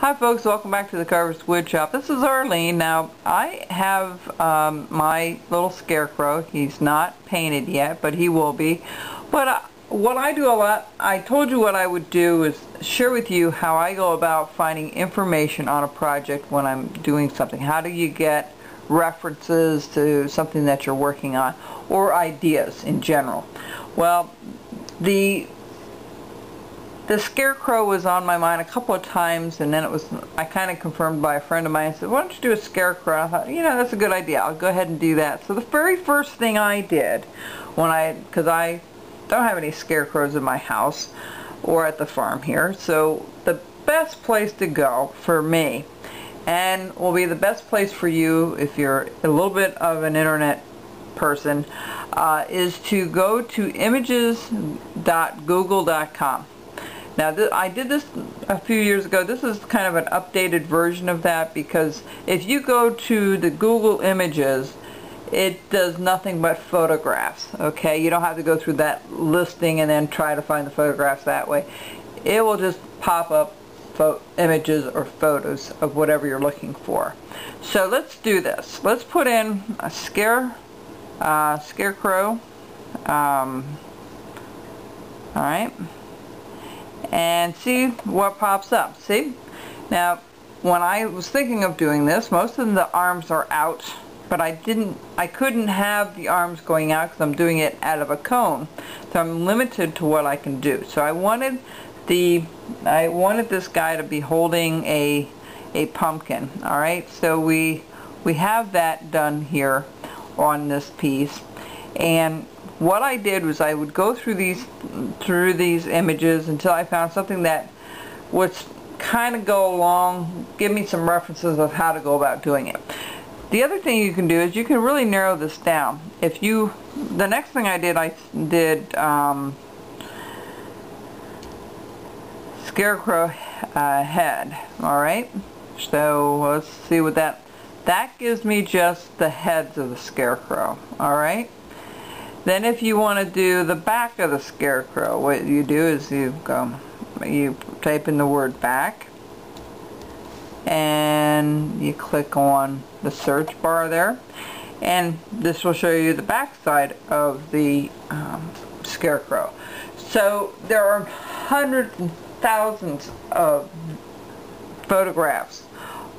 Hi folks, welcome back to the Carver's Wood Shop. This is Arleen. Now, I have um, my little scarecrow. He's not painted yet, but he will be. But uh, what I do a lot, I told you what I would do is share with you how I go about finding information on a project when I'm doing something. How do you get references to something that you're working on or ideas in general? Well, the the scarecrow was on my mind a couple of times and then it was I kind of confirmed by a friend of mine I said why don't you do a scarecrow? I thought you know that's a good idea. I'll go ahead and do that. So the very first thing I did when I because I don't have any scarecrows in my house or at the farm here so the best place to go for me and will be the best place for you if you're a little bit of an internet person uh, is to go to images.google.com now I did this a few years ago. This is kind of an updated version of that because if you go to the Google Images, it does nothing but photographs. Okay, you don't have to go through that listing and then try to find the photographs that way. It will just pop up images or photos of whatever you're looking for. So let's do this. Let's put in a scare, uh, scarecrow. Um, all right and see what pops up. See? Now, when I was thinking of doing this, most of the arms are out, but I didn't, I couldn't have the arms going out because I'm doing it out of a cone. So I'm limited to what I can do. So I wanted the, I wanted this guy to be holding a, a pumpkin. All right, so we, we have that done here on this piece. And what I did was I would go through these through these images until I found something that would kind of go along, give me some references of how to go about doing it. The other thing you can do is you can really narrow this down. If you, the next thing I did, I did um, scarecrow uh, head. All right. So let's see what that. That gives me just the heads of the scarecrow. All right. Then if you want to do the back of the scarecrow, what you do is you go, you type in the word back and you click on the search bar there and this will show you the back side of the um, scarecrow. So there are hundreds and thousands of photographs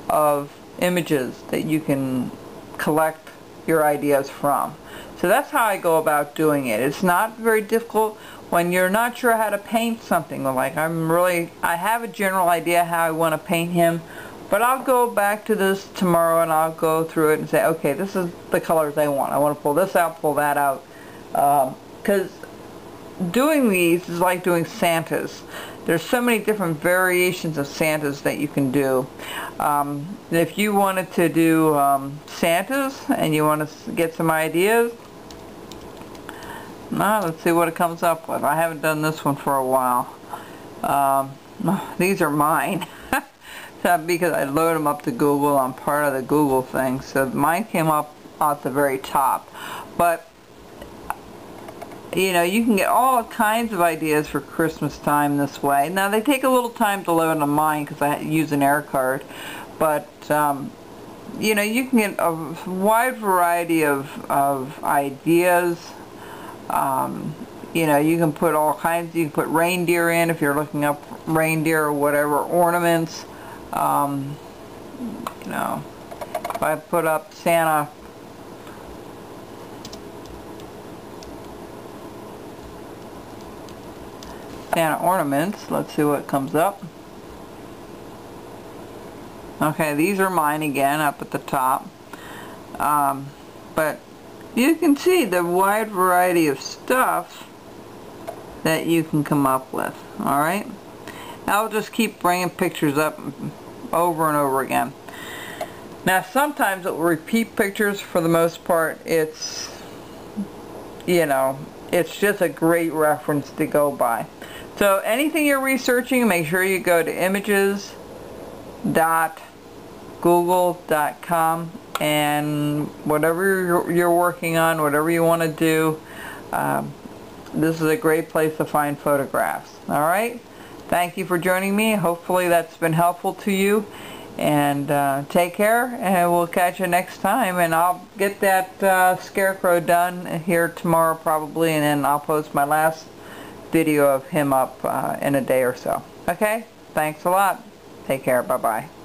of images that you can collect your ideas from. So that's how I go about doing it. It's not very difficult when you're not sure how to paint something. Like I'm really, I have a general idea how I want to paint him, but I'll go back to this tomorrow and I'll go through it and say, okay, this is the colors I want. I want to pull this out, pull that out. Because um, doing these is like doing Santas. There's so many different variations of Santas that you can do. Um, if you wanted to do um, Santas and you want to get some ideas, now let's see what it comes up with. I haven't done this one for a while. Um, these are mine. because I load them up to Google. I'm part of the Google thing. So mine came up at the very top. But, you know, you can get all kinds of ideas for Christmas time this way. Now, they take a little time to load on mine because I use an air card. But, um, you know, you can get a wide variety of, of ideas um, you know, you can put all kinds, you can put reindeer in if you're looking up reindeer or whatever, ornaments. Um, you know, if I put up Santa Santa ornaments, let's see what comes up. Okay, these are mine again up at the top. Um, but you can see the wide variety of stuff that you can come up with alright I'll just keep bringing pictures up over and over again. Now sometimes it will repeat pictures for the most part. It's you know it's just a great reference to go by. So anything you're researching make sure you go to images.google.com and whatever you're, working on, whatever you want to do, um, this is a great place to find photographs. Alright? thank you for joining me. Hopefully that's been helpful to you. And uh, take care, and we'll catch you next time. And I'll get that uh, scarecrow done here tomorrow probably, and then I'll post my last video of him up uh, in a day or so. Okay? Thanks a lot. Take care. Bye-bye.